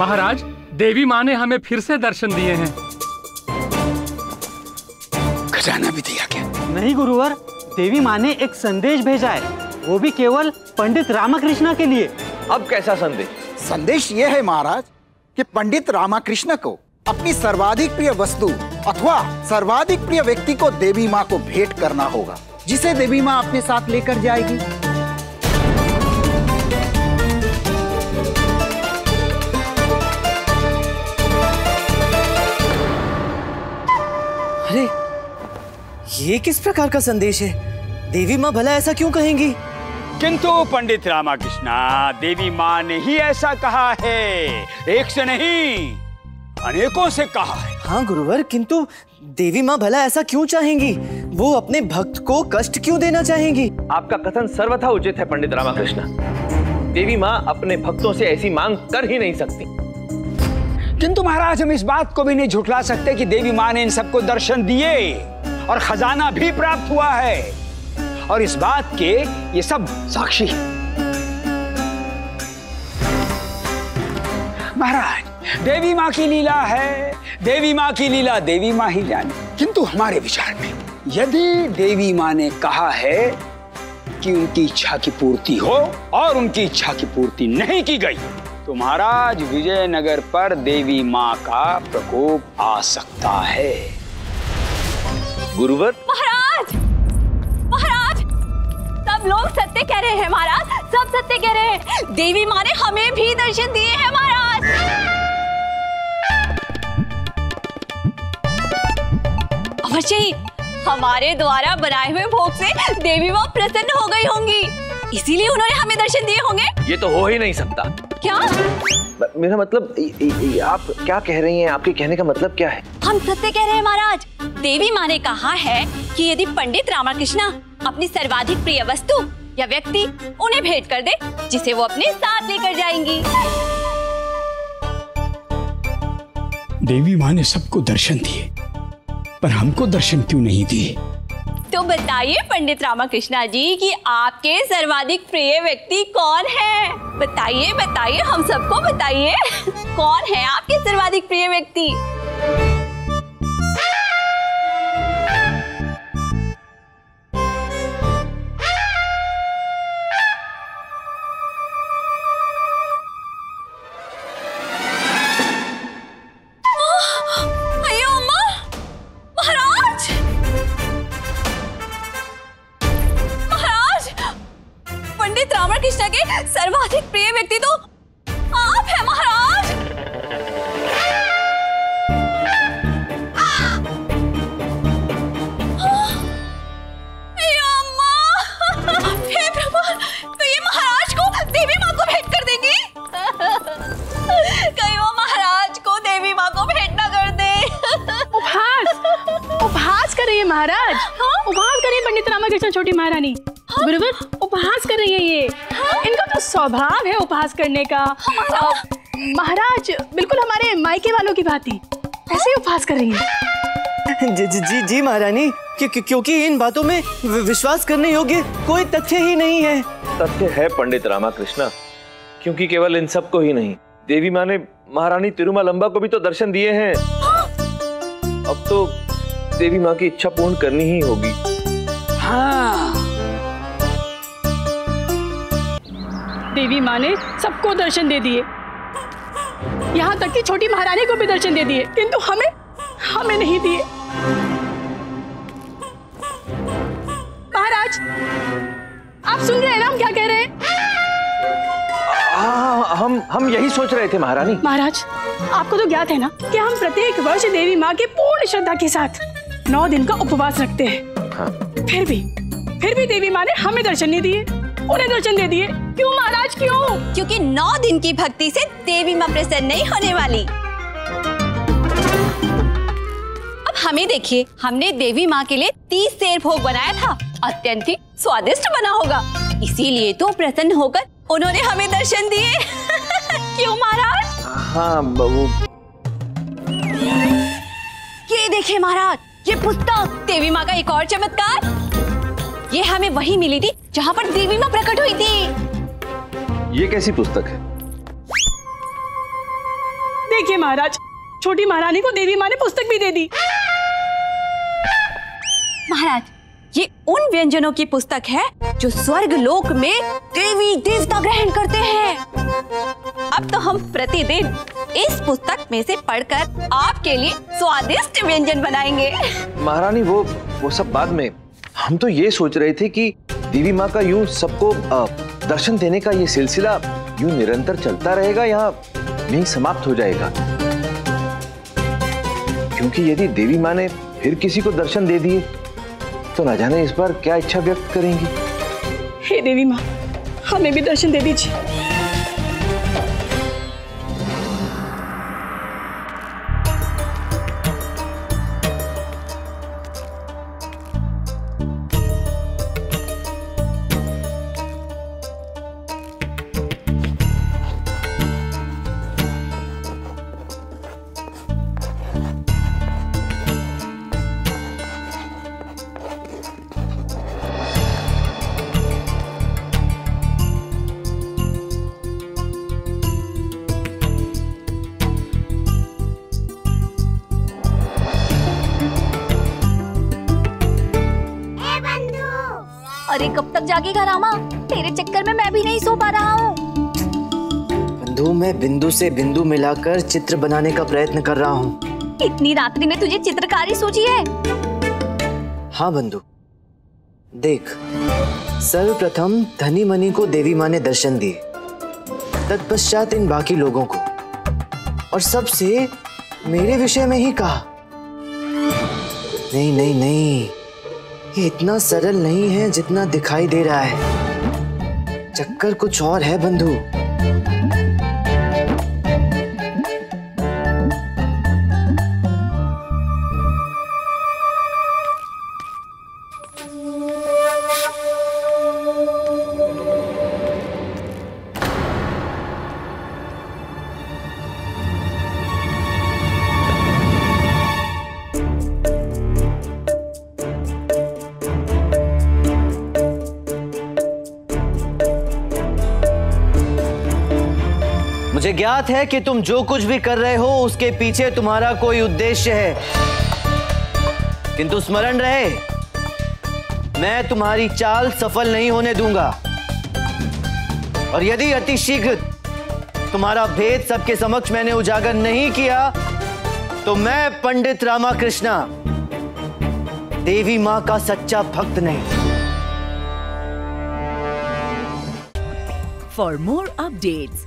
महाराज देवी माँ ने हमें फिर से दर्शन दिए हैं। खजाना भी दिया क्या? नहीं गुरुवर। देवी माँ ने एक संदेश भेजा है। वो भी केवल पंडित रामकृष्ण के लिए। अब कैसा संदेश? संदेश ये है महाराज कि पंडित रामाकृष्ण को अपनी सर्वाधिक प्रिय वस्तु अथवा सर्वाधिक प्रिय व्यक्ति को देवी माँ को भेंट करना होगा जिसे देवी माँ अपने साथ लेकर जाएगी। अरे ये किस प्रकार का संदेश है? देवी माँ भला ऐसा क्यों कहेंगी? किंतु पंडित रामाकृष्णा देवी माँ ने ही ऐसा कहा है। एक से नहीं अनेकों से कहा है। हाँ गुरुवर किंतु देवी माँ भला ऐसा क्यों चाहेंगी? वो अपने भक्त को कष्ट क्यों देना चाहेंगी? आपका कथन सर्वथा उचित है पंडित रामाकृष्ण। देवी माँ अपने भक्तों से ऐसी मांग कर ही नहीं सकती। किंतु महाराज, हम इस बात को भी नहीं झुठला सकते कि देवी माँ ने इन सबको दर्शन दिए और खजाना भी प्राप्त हुआ है। और इस बात के ये सब साक्षी महाराज, देवी माँ की लीला है, देवी माँ की लीला देवी माँ ही जाने। किंतु हमारे विचार में, यदि देवी माँ ने कहा है कि उनकी इच्छा की पूर्ति हो और उनकी इच्छा की पूर्ति नहीं की गई तो महाराज विजयनगर पर देवी माँ का प्रकोप आ सकता है। गुरुवर? महाराज! महाराज! सब लोग सत्य कह रहे हैं महाराज। सब सत्य कह रहे हैं। देवी माँ ने हमें भी दर्शन दिए हैं महाराज। अवश्य ही हमारे द्वारा बनाए हुए भोग से देवी माँ प्रसन्न हो गई होंगी। इसीलिए उन्होंने हमें दर्शन दिए होंगे। ये तो हो ही नहीं सकता। क्या? मेरा मतलब य- य- य- आप क्या कह रही हैं? आपके कहने का मतलब क्या है? हम सत्य कह रहे हैं महाराज। देवी माँ ने कहा है कि यदि पंडित रामाकृष्ण अपनी सर्वाधिक प्रिय वस्तु या व्यक्ति उन्हें भेंट कर दे जिसे वो अपने साथ लेकर जाएँगी। देवी माँ ने सबको दर्शन दिए पर हमको दर्शन क्यों नहीं दिए? तो बताइए पंडित रामाकृष्णा जी कि आपके सर्वाधिक प्रिय व्यक्ति कौन है? बताइए बताइए, हम सबको बताइए। कौन है आपके सर्वाधिक प्रिय व्यक्ति? प्रिय व्यक्ति तो आप हैं महाराज। हे तो ये महाराज को देवी माँ को भेंट कर देंगी? कहीं वो महाराज को देवी माँ को भेंट ना कर दे। उपहास उपहास कर रही है महाराज। उपहास कर रही है पंडित रामाकृष्ण छोटी महारानी। गुरुवर उपहास कर रही है ये। इनका तो स्वभाव है उपहास करने का। महाराज बिल्कुल हमारे मायके वालों की भांति। ऐसे ही उपहास कर रही है। जी जी जी जी महारानी। क्यों- क्यों- क्योंकि इन बातों में विश्वास करने योग्य कोई तथ्य ही नहीं है। तथ्य है पंडित रामाकृष्ण क्योंकि केवल इन सबको ही नहीं। देवी माँ ने महारानी तिरुमलंबा को भी तो दर्शन दिए हैं। अब तो देवी माँ की इच्छा पूर्ण करनी ही होगी। हाँ। देवी माँ ने सबको दर्शन दे दिए। यहाँ तक कि छोटी महारानी को भी दर्शन दे दिए किंतु हमें हमें नहीं दिए। महाराज आप सुन रहे हैं ना हम क्या कह रहे हैं? हाँ हम हम यही सोच रहे थे महारानी। महाराज आपको तो ज्ञात है ना कि हम प्रत्येक वर्ष देवी माँ के पूर्ण श्रद्धा के साथ नौ दिन का उपवास रखते हैं। हाँ। फिर भी फिर भी देवी माँ ने हमें दर्शन नहीं दिए उन्हें दर्शन दे दिए। क्यों महाराज क्यों? क्योंकि नौ दिन की भक्ति से देवी माँ प्रसन्न नहीं होने वाली। अब हमें देखिए हमने देवी माँ के लिए तीस सेर भोग बनाया था। अत्यंत ही स्वादिष्ट बना होगा। इसीलिए तो प्रसन्न होकर उन्होंने हमें दर्शन दिए। क्यों महाराज? हाँ बहू। ये देखिए महाराज ये पुस्तक देवी माँ का एक और चमत्कार। ये हमें वही मिली थी जहाँ पर देवी माँ प्रकट हुई थी। ये कैसी पुस्तक है? देखिए महाराज छोटी महारानी को देवी माँ ने पुस्तक भी दे दी। महाराज ये उन व्यंजनों की पुस्तक है जो स्वर्ग लोक में देवी देवता ग्रहण करते हैं। अब तो हम प्रतिदिन इस पुस्तक में से पढ़कर आपके लिए स्वादिष्ट व्यंजन बनाएँगे। महारानी वो वो सब बाद में। हम तो ये सोच रहे थे कि देवी माँ का यूँ सबको दर्शन देने का ये सिलसिला यूँ निरंतर चलता रहेगा या नहीं समाप्त हो जाएगा? क्योंकि यदि देवी माँ ने फिर किसी को दर्शन दे दिए तो ना जाने इस बार क्या इच्छा व्यक्त करेंगी। हे देवी माँ, हमें भी दर्शन दे दीजिए। कब तक जागेगा रामा? तेरे चक्कर में मैं भी नहीं सो पा रहा हूँ। बंधु मैं बिंदु से बिंदु मिलाकर चित्र बनाने का प्रयत्न कर रहा हूँ। इतनी रात्रि में तुझे चित्रकारी सूझी है? हाँ बंधु। देख सर्वप्रथम धनी मनी को देवी माँ ने दर्शन दिए तत्पश्चात इन बाकी लोगों को और सबसे मेरे विषय में ही कहा। नहीं नहीं नहीं। ये इतना सरल नहीं है जितना दिखाई दे रहा है। चक्कर कुछ और है, बंधु। ज्ञात है कि तुम जो कुछ भी कर रहे हो उसके पीछे तुम्हारा कोई उद्देश्य है। किंतु स्मरण रहे मैं तुम्हारी चाल सफल नहीं होने दूँगा। और यदि अति शीघ्र तुम्हारा भेद सबके समक्ष मैंने उजागर नहीं किया तो मैं पंडित रामाकृष्णा देवी माँ का सच्चा भक्त नहीं। For more updates,